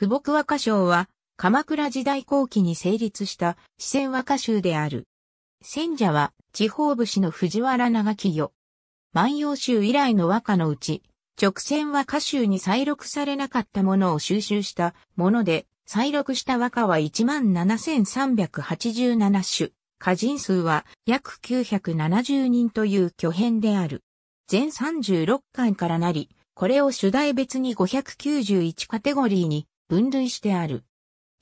富木和歌唱は、鎌倉時代後期に成立した四川和歌集である。選者は、地方武士の藤原長清。万葉集以来の和歌のうち、直線和歌集に再録されなかったものを収集したもので、再録した和歌は17,387種。歌人数は約970人という巨編である。全36巻からなり、これを主題別に591カテゴリーに分類してある。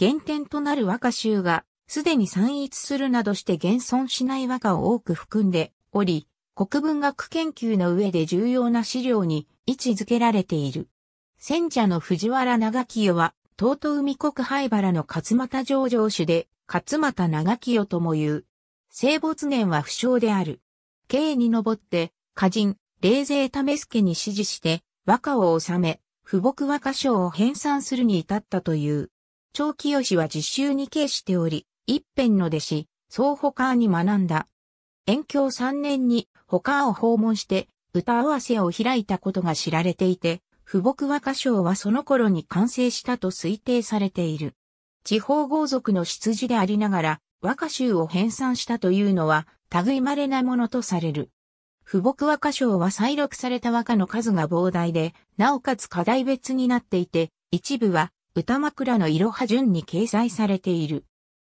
原点となる和歌集が、すでに散逸するなどして現存しない和歌を多く含んでおり、国文学研究の上で重要な資料に位置づけられている。戦者の藤原長清は、東都海国灰原の勝又上場主で、勝又長清とも言う。生没年は不詳である。経に上って、歌人、霊勢為助に指示して、和歌を収め、富木和歌賞を編纂するに至ったという。長清は実習に敬しており、一辺の弟子、総保川に学んだ。延教三年に他を訪問して歌合わせを開いたことが知られていて、富木和歌賞はその頃に完成したと推定されている。地方豪族の出自でありながら、和歌集を編纂したというのは、類まれなものとされる。富木和歌賞は再録された和歌の数が膨大で、なおかつ課題別になっていて、一部は歌枕のいろは順に掲載されている。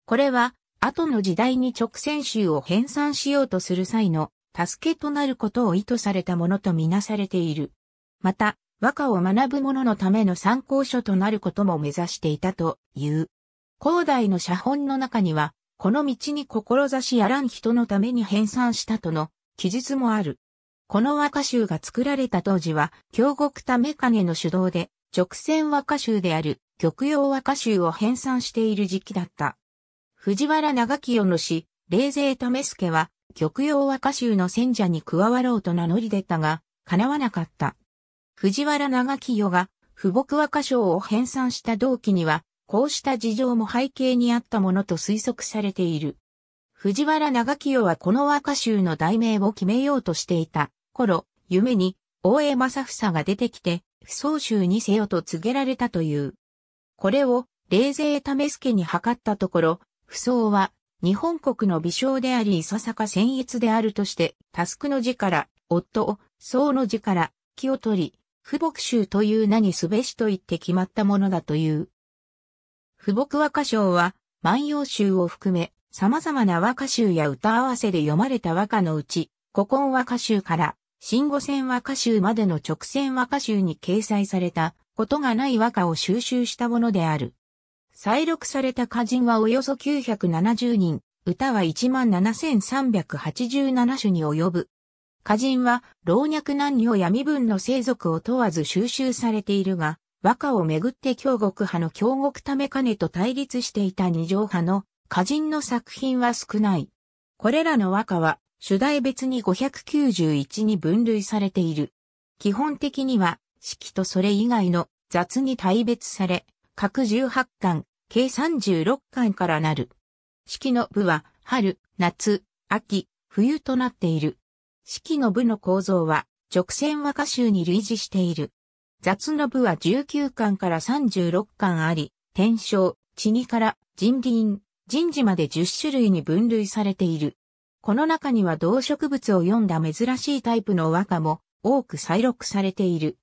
これは、後の時代に直線集を編纂しようとする際の助けとなることを意図されたものとみなされている。また、和歌を学ぶ者のための参考書となることも目指していたという。古代の写本の中には、この道に志やらん人のために編纂したとの記述もある。この和歌集が作られた当時は、京極ため影の主導で、直線和歌集である、玉葉和歌集を編纂している時期だった。藤原長清の詩、霊勢為助は、玉葉和歌集の戦者に加わろうと名乗り出たが、叶わなかった。藤原長清が、富木和歌賞を編纂した同期には、こうした事情も背景にあったものと推測されている。藤原長清はこの和歌集の題名を決めようとしていた頃、夢に大江正房が出てきて、不相集にせよと告げられたという。これを、霊勢為助に測ったところ、不相は、日本国の微笑であり、いささか僭越であるとして、タスクの字から、夫を、僧の字から、気を取り、不木集という名にすべしと言って決まったものだという。富木和歌唱は、万葉集を含め、様々な和歌集や歌合わせで読まれた和歌のうち、古今和歌集から、新五線和歌集までの直線和歌集に掲載されたことがない和歌を収集したものである。再録された歌人はおよそ970人、歌は17,387種に及ぶ。歌人は老若男女や身分の生族を問わず収集されているが、和歌をめぐって京極派の京極ため金と対立していた二条派の歌人の作品は少ない。これらの和歌は主題別に591に分類されている。基本的には式とそれ以外の雑に大別され、各18巻、計36巻からなる。式の部は春、夏、秋、冬となっている。式の部の構造は直線和歌集に類似している。雑の部は19巻から36巻あり、天正、地二から人林、人事まで10種類に分類されている。この中には動植物を読んだ珍しいタイプの和歌も多く再録されている。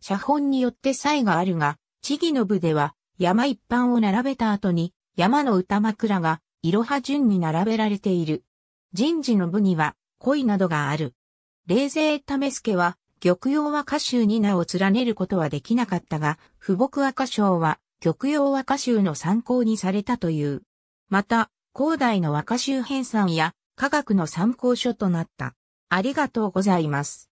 写本によって差異があるが、地義の部では山一般を並べた後に山の歌枕がいろは順に並べられている。人事の部には恋などがある。霊勢為助は玉葉和歌集に名を連ねることはできなかったが、富木和歌賞は玉葉和歌集の参考にされたという。また、広大の和歌集編纂や科学の参考書となった。ありがとうございます。